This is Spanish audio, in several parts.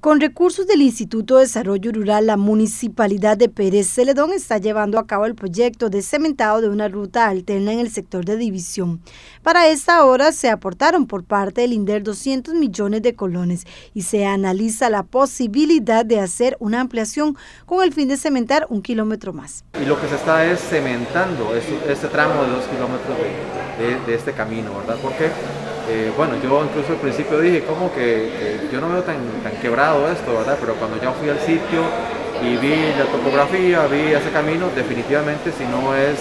Con recursos del Instituto de Desarrollo Rural, la Municipalidad de Pérez Celedón está llevando a cabo el proyecto de cementado de una ruta alterna en el sector de división. Para esta hora se aportaron por parte del INDER 200 millones de colones y se analiza la posibilidad de hacer una ampliación con el fin de cementar un kilómetro más. Y lo que se está es cementando este, tramo de dos kilómetros de, este camino, ¿verdad? Porque eh, bueno, yo incluso al principio dije, como que yo no veo tan, tan quebrado esto, ¿verdad? Pero cuando ya fui al sitio y vi la topografía, vi ese camino, definitivamente si no es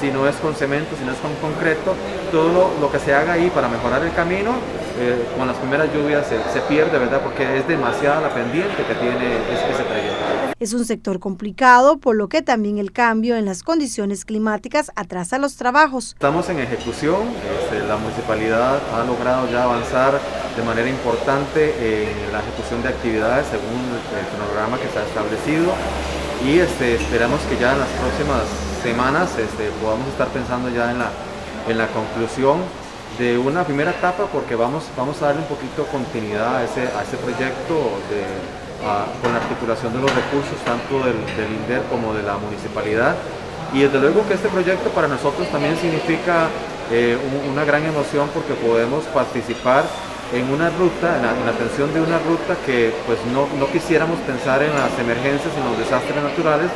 si no es con cemento, si no es con concreto, todo lo, que se haga ahí para mejorar el camino, eh, con las primeras lluvias se, pierde, ¿verdad? Porque es demasiada la pendiente que tiene ese, trayecto. Es un sector complicado, por lo que también el cambio en las condiciones climáticas atrasa los trabajos. Estamos en ejecución, este, la municipalidad ha logrado ya avanzar de manera importante en la ejecución de actividades según el programa que se ha establecido y este, esperamos que ya en las próximas semanas este, podamos estar pensando ya en la, en la conclusión de una primera etapa porque vamos, vamos a darle un poquito continuidad a ese, a ese proyecto de, con la articulación de los recursos tanto del, INDER como de la municipalidad. Y desde luego que este proyecto para nosotros también significa eh, una gran emoción porque podemos participar en una ruta, en la, atención de una ruta que pues no, no quisiéramos pensar en las emergencias y en los desastres naturales,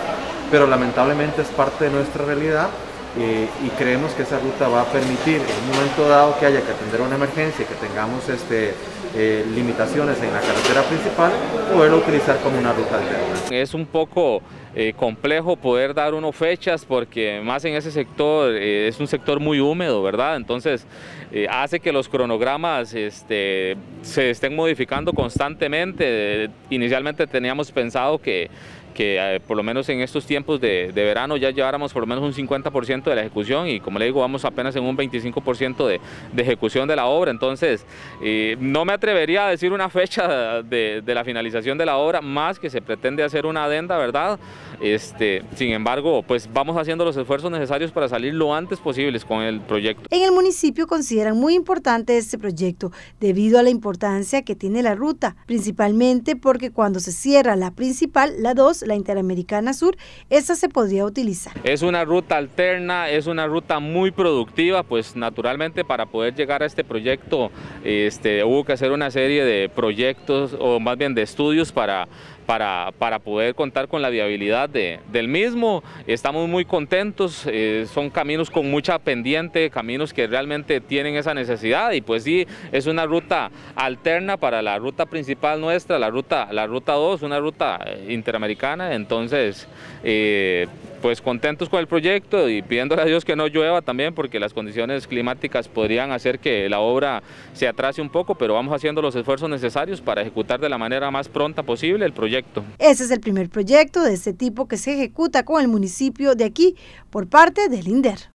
pero lamentablemente es parte de nuestra realidad eh, y creemos que esa ruta va a permitir en un momento dado que haya que atender una emergencia y que tengamos este, eh, limitaciones en la carretera principal, poderlo utilizar como una ruta alterna. Es un poco eh, complejo poder dar unas fechas porque más en ese sector es un sector muy húmedo, ¿verdad? Entonces hace que los cronogramas este, se estén modificando constantemente. Inicialmente teníamos pensado que que eh, por lo menos en estos tiempos de, verano ya lleváramos por lo menos un 50% de la ejecución y como le digo vamos apenas en un 25% de, de, ejecución de la obra, entonces eh, no me atrevería a decir una fecha de, de, la finalización de la obra más que se pretende hacer una adenda, ¿verdad? Este, sin embargo, pues vamos haciendo los esfuerzos necesarios para salir lo antes posible con el proyecto. En el municipio consideran muy importante este proyecto debido a la importancia que tiene la ruta, principalmente porque cuando se cierra la principal, la 2, la Interamericana Sur, esa se podría utilizar. Es una ruta alterna, es una ruta muy productiva, pues naturalmente para poder llegar a este proyecto este, hubo que hacer una serie de proyectos o más bien de estudios para para, para, poder contar con la viabilidad de, del mismo. Estamos muy contentos, eh, son caminos con mucha pendiente, caminos que realmente tienen esa necesidad y pues sí, es una ruta alterna para la ruta principal nuestra, la ruta, la ruta 2, una ruta eh, interamericana, entonces eh, pues contentos con el proyecto y pidiéndole a Dios que no llueva también porque las condiciones climáticas podrían hacer que la obra se atrase un poco, pero vamos haciendo los esfuerzos necesarios para ejecutar de la manera más pronta posible el Ese es el primer proyecto de este tipo que se ejecuta con el municipio de aquí por parte del INDER.